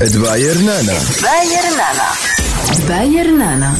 دباير نانا باير نانا باير نانا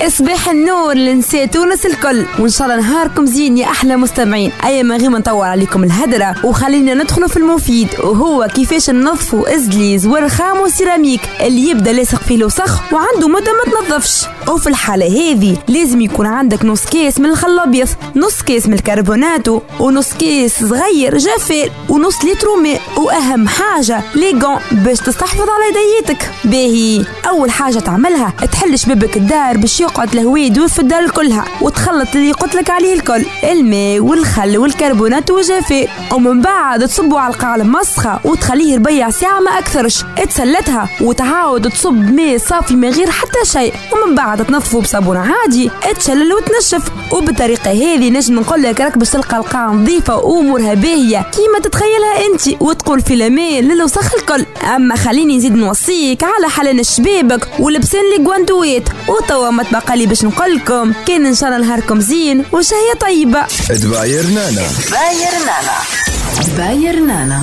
صباح النور لنساء تونس الكل. وإن شاء الله نهاركم زين يا أحلى مستمعين. اي ما غير نطول عليكم الهدرة. وخلينا ندخلوا في المفيد. وهو كيفاش ننظفوا الجليز ورخام وسيراميك. اللي يبدأ لاصق فيه الوسخ وعنده مده ما تنظفش. وفي الحالة هذه لازم يكون عندك نص كيس من الخل الأبيض نص كيس من الكربوناتو ونص كيس صغير جافيل ونص لتر ماء. وأهم حاجة les gants باش تستحفظ على يديتك باهي. أول حاجة تعملها تحل شبابك الدار باش يقعد الهواء يدور في الدار كلها وتخلط اللي قلت عليه الكل الماء والخل والكربونات وجافيل ومن بعد تصبوا على القاع المسخة وتخليه يربيع ساعة ما أكثرش تسلتها وتعاود تصب ماء صافي من غير حتى شيء. ومن بعد تنظفه بصابون عادي تشلل وتنشف. وبالطريقه هذه نجم نقول لك راك باش تلقى القاع نظيفة وأمورها باهية كيما تتخيلها أنت وتقول في الامان للوسخ الكل. أما خليني نزيد نوصيك على حلال شبابك ولبسان لي جوانتويت وتوا ما تبقى لي باش نقول لكم كان إن شاء الله نهاركم زين وشهيه طيبة؟ دباير نانا. باير نانا. باير نانا.